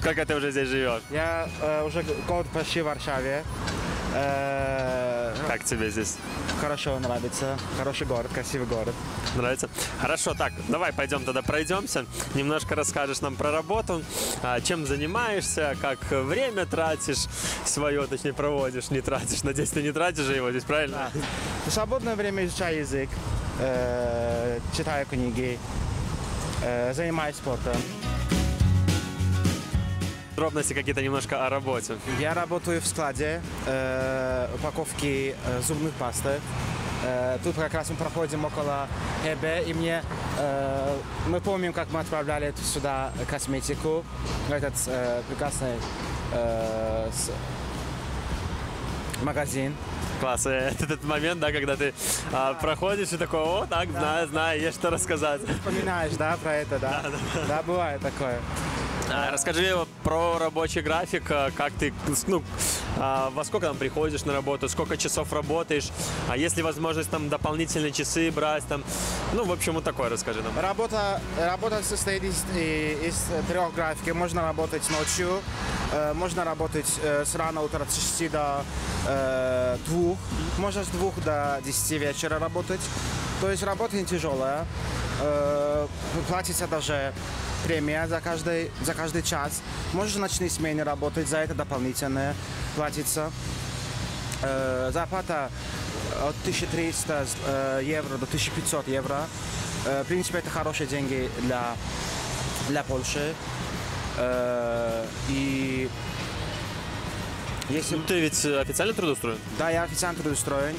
Сколько ты уже здесь живешь? Я э, уже год почти в Варшаве. Э, Как тебе здесь? хорошо нравится. Хороший город, красивый город. Нравится? Хорошо, так, давай пойдем тогда пройдемся. Немножко расскажешь нам про работу, а, чем занимаешься, как время тратишь свое, точнее проводишь, не тратишь. Надеюсь, ты не тратишь его здесь, правильно? В свободное время изучаю язык, э, читаю книги, э, занимаюсь спортом. Подробности какие-то немножко о работе. Я работаю в складе э, упаковки э, зубных пасты. Э, тут как раз мы проходим около ЭБ, и мне э, мы помним, как мы отправляли сюда косметику, этот э, прекрасный э, с- магазин. Класс. э, Это этот момент, да, когда ты а, проходишь и такой, о, так, знаю, знаю, есть что рассказать. Вспоминаешь, да, про это, да? Да, бывает такое. А, Расскажи про рабочий график, а, как ты, ну, а, во сколько там приходишь на работу, сколько часов работаешь, а есть ли возможность там дополнительные часы брать, там, ну, в общем, вот такое расскажи нам. Работа, работа состоит из, из трех графиков. Можно работать ночью, э, можно работать э, с рано утра с 6 до э, 2, можно с 2 до 10 вечера работать. То есть работа не тяжелая. Э, платится даже премия за каждый, за каждый час. Можешь в ночные смены работать, за это дополнительное платится. Э, зарплата от 1300 э, евро до 1500 евро. Э, в принципе, это хорошие деньги для, для Польши. Э, и если... Ну, ты ведь официально трудоустроен? Да, я официант трудоустроен.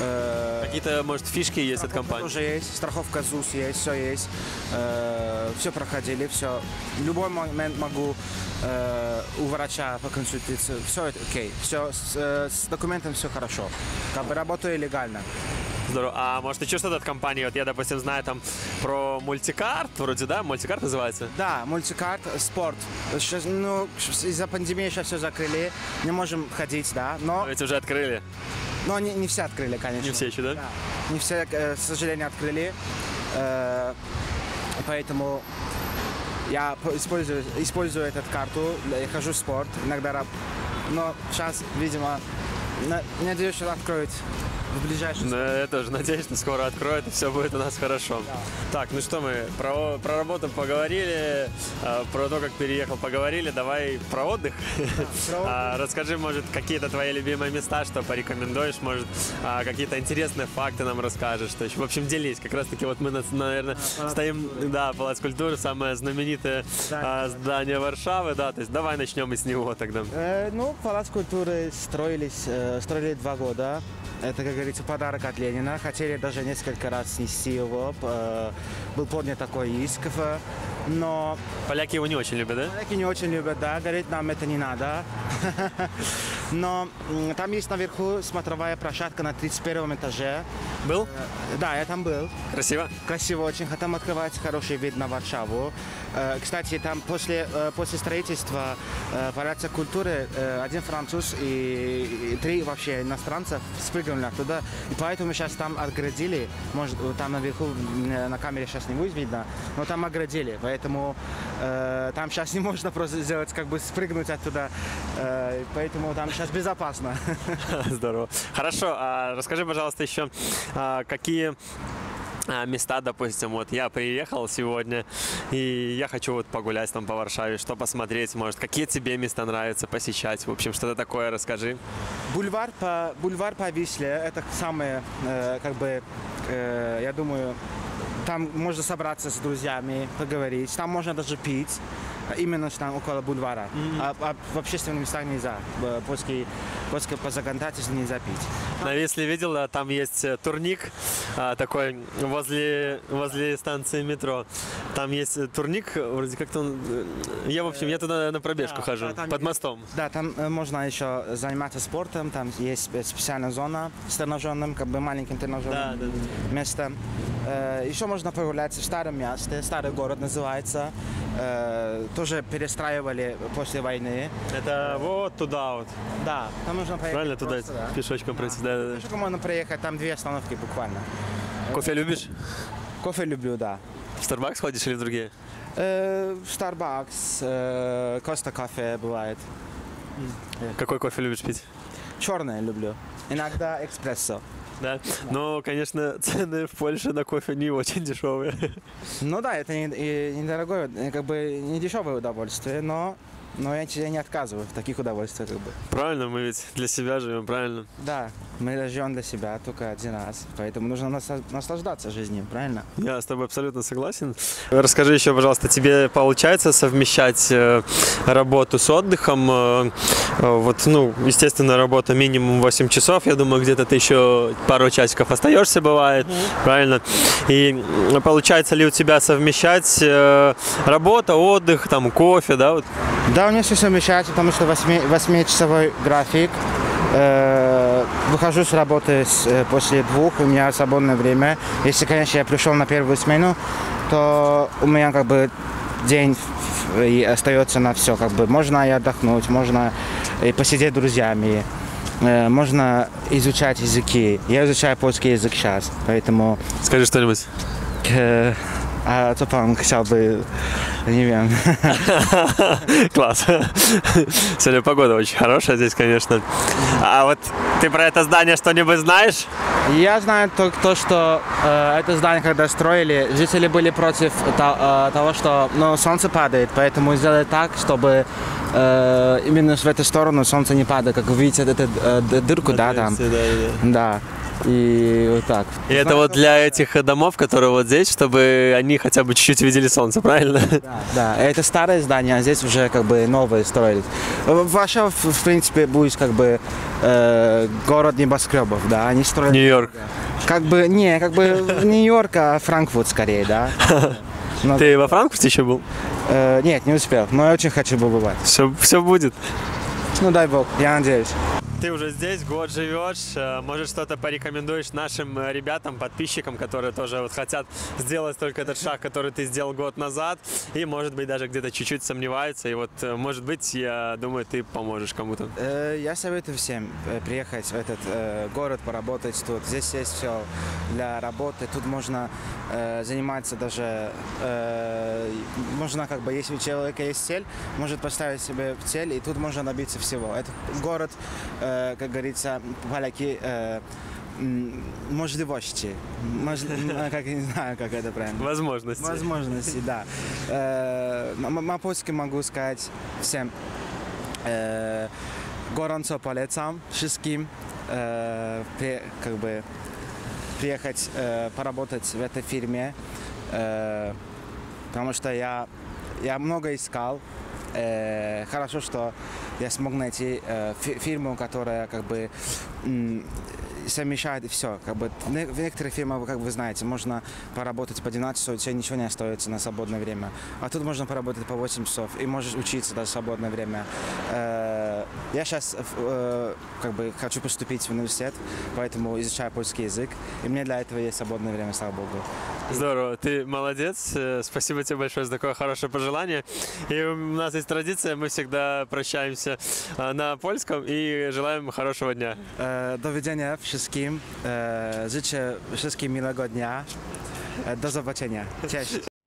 Э, Какие-то, может, фишки есть от компании? Тоже есть, страховка ЗУС есть, все есть. Э, все проходили, все. В любой момент могу э, у врача поконсультироваться. Все это окей. Все с, с документом все хорошо. Как бы работаю легально. Здорово. А может, еще что-то от компании? Вот я, допустим, знаю там про мультикарт, вроде, да? Мультикарт называется? Да, мультикарт, спорт. Сейчас, ну, из-за пандемии сейчас все закрыли. Не можем ходить, да. Но, Ведь уже открыли. Но не, не все открыли, конечно. Не все еще, да? Да. Не все, э, к сожалению, открыли. Э, Поэтому я по- использую, использую эту карту, я хожу в спорт, иногда. Но сейчас, видимо, надеюсь, что откроют в ближайшее Ну, я тоже надеюсь, что скоро откроют, и все будет у нас хорошо. Так, ну что мы, про, про работу поговорили, э, про то, как переехал, поговорили. Давай про отдых. про А, Расскажи, может, какие-то твои любимые места, что порекомендуешь, может, а, какие-то интересные факты нам расскажешь. То есть, в общем, делись. Как раз-таки вот мы, на- наверное, стоим, да, Палац культуры, самое знаменитое а, здание Варшавы, да, то есть давай начнем и с него тогда. Э, ну, Палац культуры строились, э, строили два года. Это, как говорится, подарок от Ленина. Хотели даже несколько раз снести его. Э, был поднят такой иск. Но Поляки его не очень любят, да? поляки не очень любят, да, говорит, нам это не надо. Но там есть наверху смотровая площадка на 31 этаже. Был? Э, Да, я там был. Красиво? Красиво очень, там открывается хороший вид на Варшаву. Э, Кстати, там после, э, после строительства Палаца культуры один француз и, три вообще иностранцев спрыгнули оттуда. И поэтому сейчас там отгородили, может, там наверху на камере сейчас не будет видно, но там оградили, поэтому там сейчас не можно просто сделать, как бы спрыгнуть оттуда, поэтому там сейчас безопасно. Здорово. Хорошо, а расскажи, пожалуйста, еще какие а, места, допустим, вот я приехал сегодня, и я хочу вот погулять там по Варшаве, что посмотреть, может, какие тебе места нравятся посещать, в общем, что-то такое расскажи. Бульвар по, бульвар по Висле, это самое, э, как бы, э, я думаю, там можно собраться с друзьями, поговорить, там можно даже пить, именно что там около бульвара. А, а в общественных местах нельзя, э, после по законодательству нельзя пить. На Висле видел, там есть э, турник а, такой возле, возле станции метро. Там есть э, турник, вроде как-то он... э, Я, в общем, я туда на пробежку Да, хожу, да, там под мостом. Да, там можно еще заниматься спортом, там есть спе- специальная зона с тренажерным, как бы маленьким тренажерным Да, да, местом. Э, еще можно прогуляться в старом месте, старый город называется. Тоже перестраивали после войны. Это вот туда вот. Да, там нужно поехать. Правильно туда просто, да. пешочком пройти? Да, да, да. Пешком можно проехать, там две остановки буквально. Кофе любишь? Кофе люблю, да. В Starbucks ходишь или в другие? Э, Starbucks, э, Costa кофе бывает. Какой кофе любишь пить? Черное люблю. Иногда экспрессо. Да. Но, конечно, цены в Польше на кофе не очень дешевые. Ну да, это не- недорогое, э, как бы не дешевое удовольствие, но, но я тебе не отказываю в таких удовольствиях, как бы. Правильно, мы ведь для себя живем, правильно? Да, мы живем для себя только один раз, поэтому нужно наслаждаться жизнью, правильно? Я с тобой абсолютно согласен. Расскажи еще, пожалуйста, тебе получается совмещать э, работу с отдыхом? Э, э, вот, ну, естественно, работа минимум 8 часов. Я думаю, где-то ты еще пару часиков остаешься, бывает, правильно? И получается ли у тебя совмещать работа, отдых, там, кофе, да? Вот? Да, меня все совмещается, потому что 8-часовой график. Э, выхожу с работы с- э, после двух, у меня свободное время. Если, конечно, я пришел на первую смену, то у меня как бы день и остается на все. Как бы можно и отдохнуть, можно и посидеть с друзьями, э, можно изучать языки. Я изучаю польский язык сейчас, поэтому Скажи что-нибудь. э, а co pan chciałby, nie wiem, Класс. Сегодня погода очень хорошая здесь, конечно. А вот ты про это здание что-нибудь знаешь? Я знаю только то, что э, это здание, когда строили, жители были против то- э, того, что ну, солнце падает, поэтому сделали так, чтобы э, именно в эту сторону солнце не падает. Как вы видите, эту э, дырку, да, там. Да. И вот так. И это вот для этих домов, которые вот здесь, чтобы они хотя бы чуть-чуть видели солнце, правильно? Да, да, это старое здание, а здесь уже как бы новые строили. Варшава, в, в принципе, будет как бы э, город небоскребов, да, они строили... Нью-Йорк. Как бы, не, как бы Нью-Йорк, а Франкфурт скорее, да. Но- Ты во Франкфурте еще был? Э, нет, не успел, но я очень хочу побывать. Все, все будет. Ну дай бог, я надеюсь. Ты уже здесь, год живешь, э, может что-то порекомендуешь нашим э, ребятам, подписчикам, которые тоже вот хотят сделать только этот шаг, который ты сделал год назад, и может быть даже где-то чуть-чуть сомневаются, и вот э, может быть, я думаю, ты поможешь кому-то. Я советую всем приехать в этот город, поработать тут. Здесь есть все для работы. Тут можно заниматься даже, можно как бы, если у человека есть цель, может поставить себе цель, и тут можно добиться всего. Это город, как говорится, поляки, м, можливости. Мож- как, не знаю, как это правильно. Возможности. Возможности, да. На- польском могу сказать всем gorąco polecam wszystkim как бы приехать поработать в этой фирме, потому что я я много искал. Э, хорошо, что я смог найти э, фи- фирму, которая как бы совмещает все. Как бы в не- в некоторых фирмах, как вы знаете, можно поработать по 12 часов, у ничего не остается на свободное время. А тут можно поработать по 8 часов и можешь учиться даже в свободное время. Э, я сейчас как бы хочу поступить в университет, поэтому изучаю польский язык. И мне для этого есть свободное время, слава богу. Здорово, ты молодец. Э, Спасибо тебе большое за такое хорошее пожелание. И у нас есть традиция, мы всегда прощаемся э, на польском и желаем хорошего дня. Widzenia wszystkim. E, życzę wszystkim miłego dnia. E, do zobaczenia. Cześć.